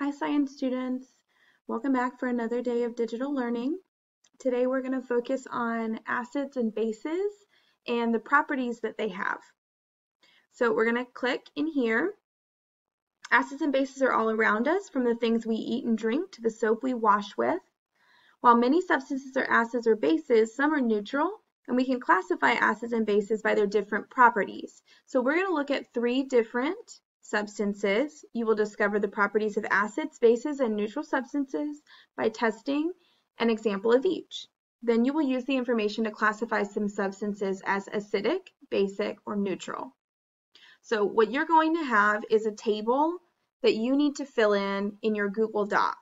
Hi science students! Welcome back for another day of digital learning. Today we're going to focus on acids and bases and the properties that they have. So we're going to click in here. Acids and bases are all around us from the things we eat and drink to the soap we wash with. While many substances are acids or bases, some are neutral and we can classify acids and bases by their different properties. So we're going to look at three different substances, you will discover the properties of acids, bases, and neutral substances by testing an example of each. Then you will use the information to classify some substances as acidic, basic, or neutral. So what you're going to have is a table that you need to fill in in your Google Doc.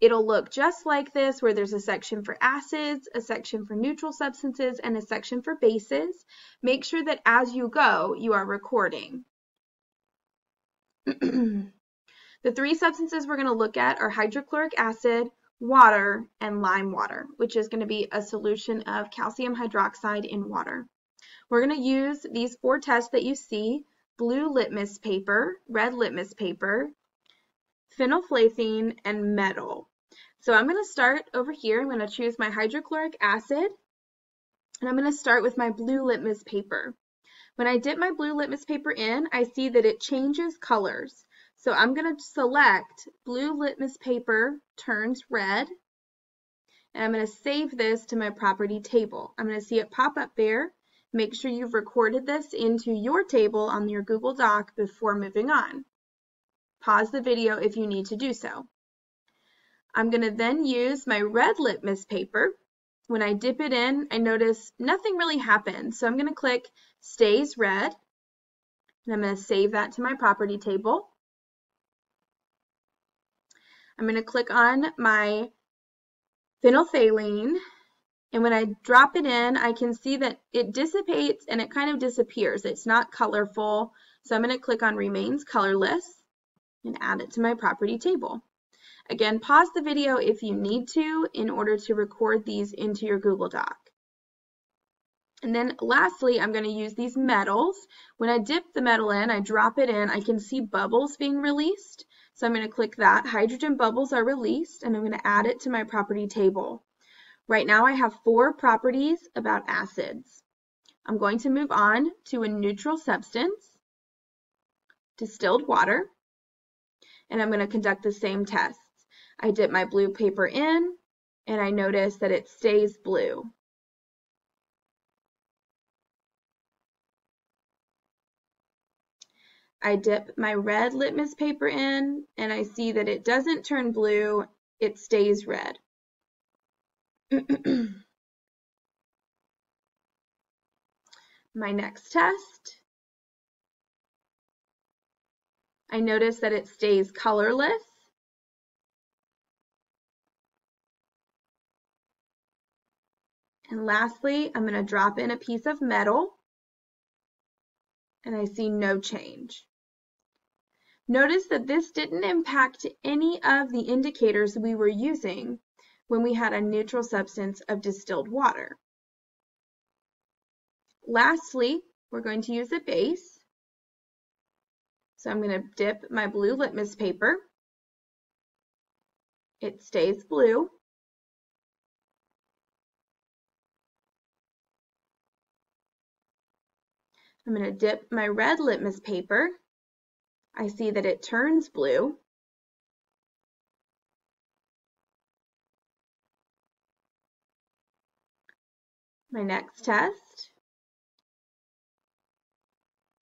It'll look just like this where there's a section for acids, a section for neutral substances, and a section for bases. Make sure that as you go, you are recording. the three substances we're going to look at are hydrochloric acid, water, and lime water, which is going to be a solution of calcium hydroxide in water. We're going to use these four tests that you see, blue litmus paper, red litmus paper, phenolphthalein, and metal. So I'm going to start over here. I'm going to choose my hydrochloric acid, and I'm going to start with my blue litmus paper. When I dip my blue litmus paper in, I see that it changes colors. So I'm going to select blue litmus paper turns red. And I'm going to save this to my property table. I'm going to see it pop up there. Make sure you've recorded this into your table on your Google Doc before moving on. Pause the video if you need to do so. I'm going to then use my red litmus paper when I dip it in, I notice nothing really happens. So I'm going to click stays red. And I'm going to save that to my property table. I'm going to click on my phenolphthalein. And when I drop it in, I can see that it dissipates and it kind of disappears. It's not colorful. So I'm going to click on remains colorless and add it to my property table. Again, pause the video if you need to in order to record these into your Google Doc. And then lastly, I'm going to use these metals. When I dip the metal in, I drop it in, I can see bubbles being released. So I'm going to click that. Hydrogen bubbles are released, and I'm going to add it to my property table. Right now I have four properties about acids. I'm going to move on to a neutral substance, distilled water, and I'm going to conduct the same test. I dip my blue paper in and I notice that it stays blue. I dip my red litmus paper in and I see that it doesn't turn blue, it stays red. my next test, I notice that it stays colorless And lastly, I'm going to drop in a piece of metal and I see no change. Notice that this didn't impact any of the indicators we were using when we had a neutral substance of distilled water. Lastly, we're going to use a base. So I'm going to dip my blue litmus paper. It stays blue. I'm going to dip my red litmus paper. I see that it turns blue. My next test,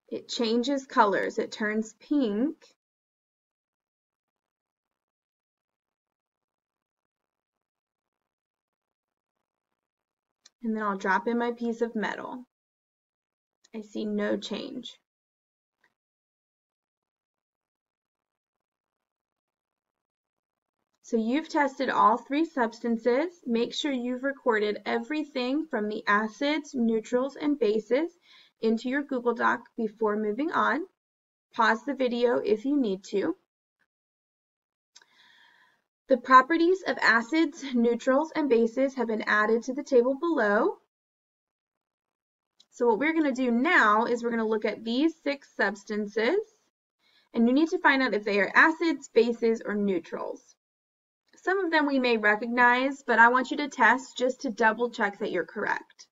it changes colors. It turns pink. And then I'll drop in my piece of metal. I see no change. So you've tested all three substances. Make sure you've recorded everything from the acids, neutrals, and bases into your Google Doc before moving on. Pause the video if you need to. The properties of acids, neutrals, and bases have been added to the table below. So what we're going to do now is we're going to look at these six substances And you need to find out if they are acids, bases, or neutrals. Some of them we may recognize, but I want you to test just to double check that you're correct.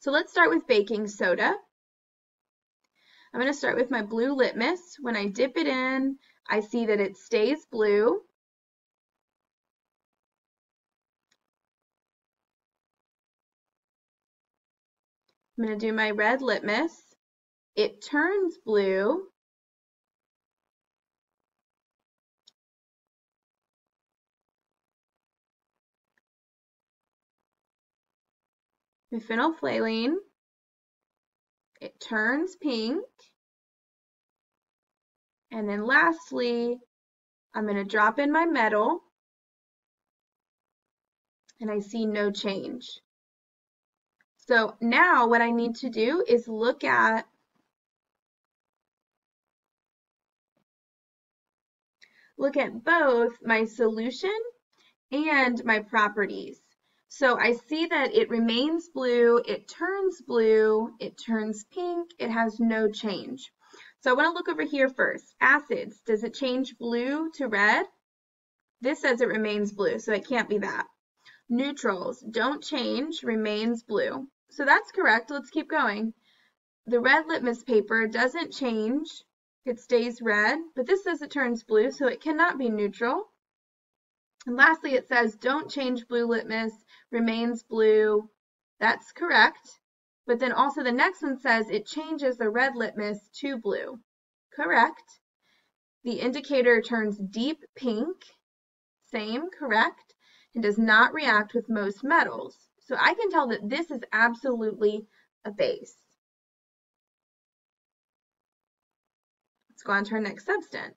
So let's start with baking soda. I'm going to start with my blue litmus. When I dip it in, I see that it stays blue. I'm going to do my red litmus. It turns blue. My phenolphthalein it turns pink. And then lastly, I'm going to drop in my metal and I see no change. So now what I need to do is look at look at both my solution and my properties. So I see that it remains blue, it turns blue, it turns pink, it has no change. So I want to look over here first. Acids, does it change blue to red? This says it remains blue, so it can't be that. Neutrals, don't change, remains blue. So that's correct. Let's keep going. The red litmus paper doesn't change. It stays red, but this says it turns blue, so it cannot be neutral. And lastly, it says don't change blue litmus, remains blue. That's correct. But then also the next one says it changes the red litmus to blue. Correct. The indicator turns deep pink. Same, correct. And does not react with most metals. So I can tell that this is absolutely a base. Let's go on to our next substance.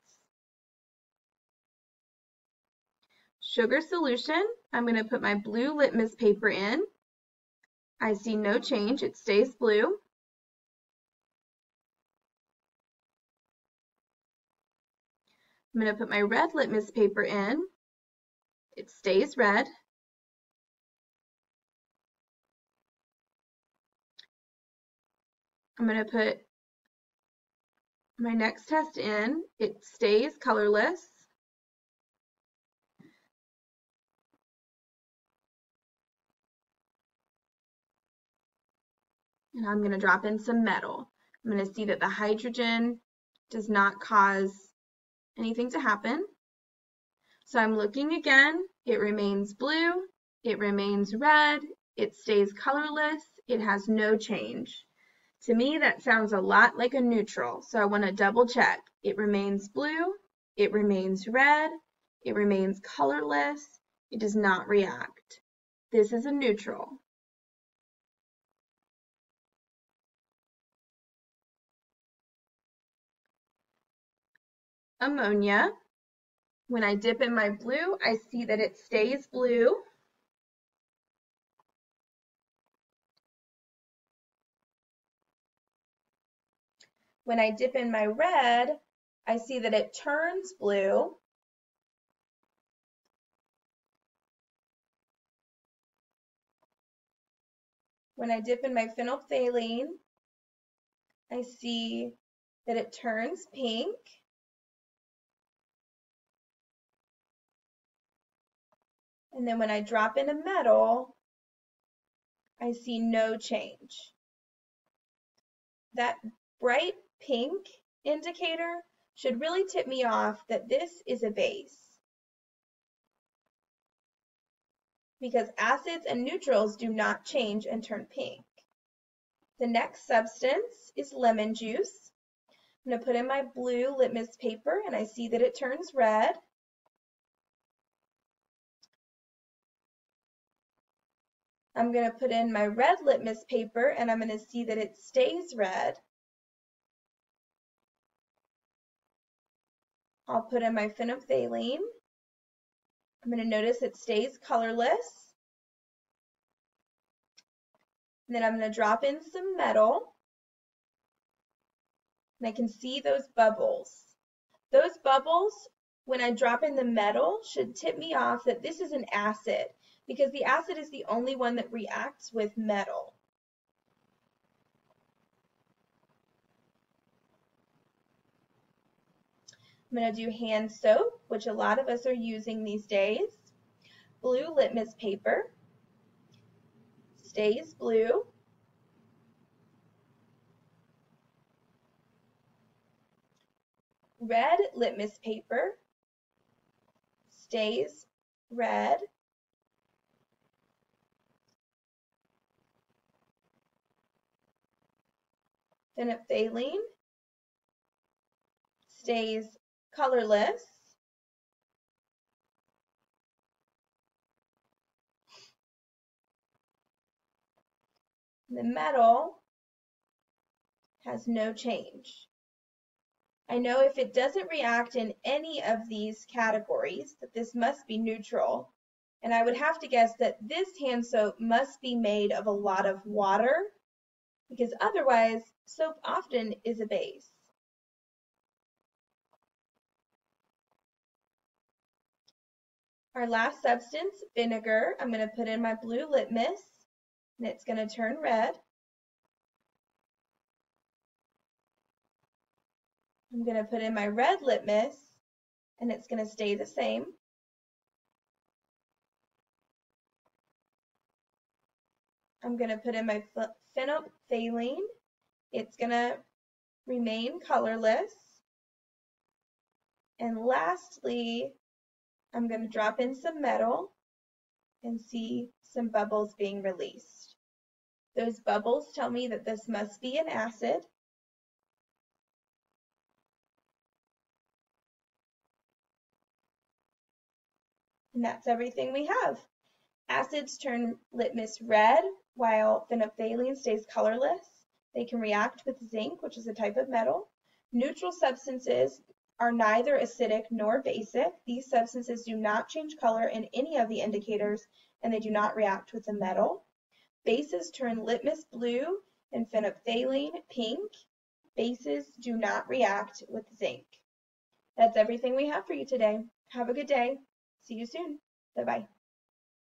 sugar solution. I'm going to put my blue litmus paper in. I see no change. It stays blue. I'm going to put my red litmus paper in. It stays red. I'm going to put my next test in. It stays colorless. and I'm going to drop in some metal. I'm going to see that the hydrogen does not cause anything to happen. So I'm looking again, it remains blue, it remains red, it stays colorless, it has no change. To me, that sounds a lot like a neutral, so I want to double check. It remains blue, it remains red, it remains colorless, it does not react. This is a neutral. ammonia. When I dip in my blue, I see that it stays blue. When I dip in my red, I see that it turns blue. When I dip in my phenolphthalein, I see that it turns pink. And then when I drop in a metal, I see no change. That bright pink indicator should really tip me off that this is a base. Because acids and neutrals do not change and turn pink. The next substance is lemon juice. I'm going to put in my blue litmus paper and I see that it turns red. I'm going to put in my red litmus paper and I'm going to see that it stays red. I'll put in my phenolphthalein. I'm going to notice it stays colorless. And then I'm going to drop in some metal. And I can see those bubbles. Those bubbles, when I drop in the metal, should tip me off that this is an acid because the acid is the only one that reacts with metal. I'm going to do hand soap, which a lot of us are using these days. Blue litmus paper stays blue. Red litmus paper stays red. Phenolphthalein stays colorless. The metal has no change. I know if it doesn't react in any of these categories, that this must be neutral. And I would have to guess that this hand soap must be made of a lot of water, because otherwise, soap often is a base. Our last substance, vinegar, I'm going to put in my blue litmus, and it's going to turn red. I'm going to put in my red litmus and it's going to stay the same. I'm going to put in my phenolphthalein. It's going to remain colorless. And lastly, I'm going to drop in some metal and see some bubbles being released. Those bubbles tell me that this must be an acid. And that's everything we have. Acids turn litmus red while phenolphthalein stays colorless. They can react with zinc, which is a type of metal. Neutral substances are neither acidic nor basic. These substances do not change color in any of the indicators and they do not react with the metal. Bases turn litmus blue and phenolphthalein pink. Bases do not react with zinc. That's everything we have for you today. Have a good day. See you soon. Bye bye.